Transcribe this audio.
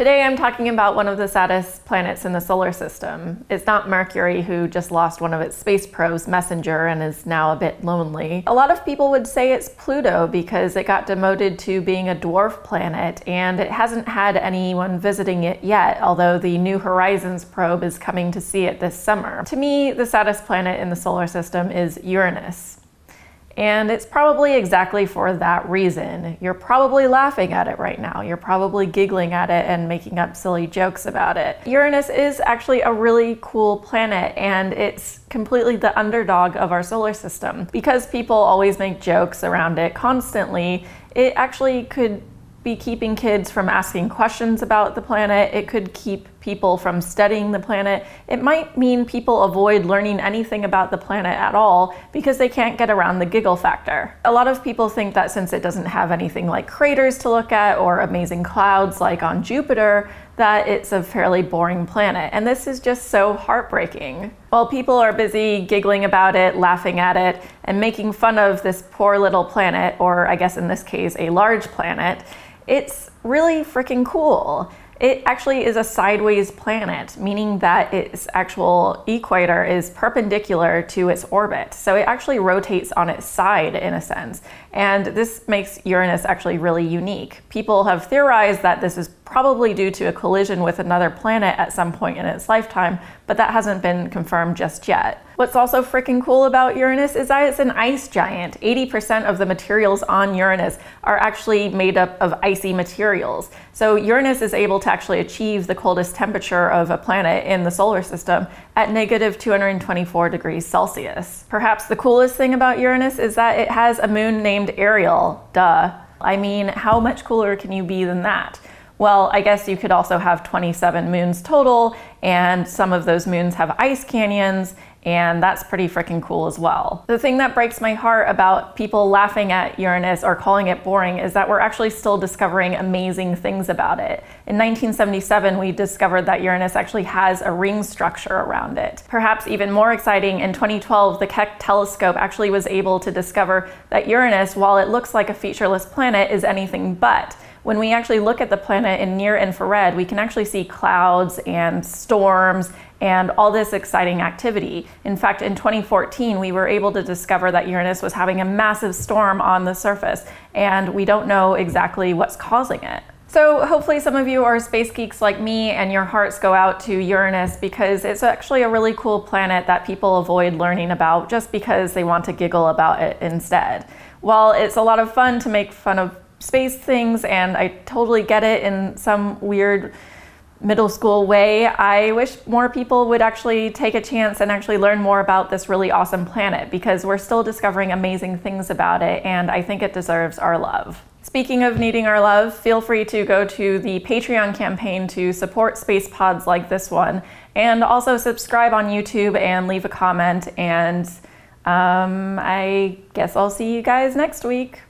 Today I'm talking about one of the saddest planets in the solar system. It's not Mercury, who just lost one of its space probes, Messenger, and is now a bit lonely. A lot of people would say it's Pluto because it got demoted to being a dwarf planet and it hasn't had anyone visiting it yet, although the New Horizons probe is coming to see it this summer. To me, the saddest planet in the solar system is Uranus. And it's probably exactly for that reason. You're probably laughing at it right now. You're probably giggling at it and making up silly jokes about it. Uranus is actually a really cool planet and it's completely the underdog of our solar system. Because people always make jokes around it constantly, it actually could be keeping kids from asking questions about the planet. It could keep people from studying the planet. It might mean people avoid learning anything about the planet at all because they can't get around the giggle factor. A lot of people think that since it doesn't have anything like craters to look at or amazing clouds like on Jupiter, that it's a fairly boring planet. And this is just so heartbreaking. While people are busy giggling about it, laughing at it, and making fun of this poor little planet, or I guess in this case, a large planet, it's really freaking cool. It actually is a sideways planet, meaning that its actual equator is perpendicular to its orbit. So it actually rotates on its side in a sense. And this makes Uranus actually really unique. People have theorized that this is probably due to a collision with another planet at some point in its lifetime, but that hasn't been confirmed just yet. What's also freaking cool about Uranus is that it's an ice giant. 80% of the materials on Uranus are actually made up of icy materials. So Uranus is able to actually achieve the coldest temperature of a planet in the solar system at negative 224 degrees Celsius. Perhaps the coolest thing about Uranus is that it has a moon named Ariel. Duh. I mean, how much cooler can you be than that? Well, I guess you could also have 27 moons total, and some of those moons have ice canyons, and that's pretty freaking cool as well. The thing that breaks my heart about people laughing at Uranus or calling it boring is that we're actually still discovering amazing things about it. In 1977, we discovered that Uranus actually has a ring structure around it. Perhaps even more exciting, in 2012, the Keck telescope actually was able to discover that Uranus, while it looks like a featureless planet, is anything but when we actually look at the planet in near infrared, we can actually see clouds and storms and all this exciting activity. In fact, in 2014, we were able to discover that Uranus was having a massive storm on the surface, and we don't know exactly what's causing it. So hopefully some of you are space geeks like me and your hearts go out to Uranus because it's actually a really cool planet that people avoid learning about just because they want to giggle about it instead. While it's a lot of fun to make fun of space things and I totally get it in some weird middle school way. I wish more people would actually take a chance and actually learn more about this really awesome planet because we're still discovering amazing things about it and I think it deserves our love. Speaking of needing our love, feel free to go to the Patreon campaign to support space pods like this one and also subscribe on YouTube and leave a comment and um, I guess I'll see you guys next week.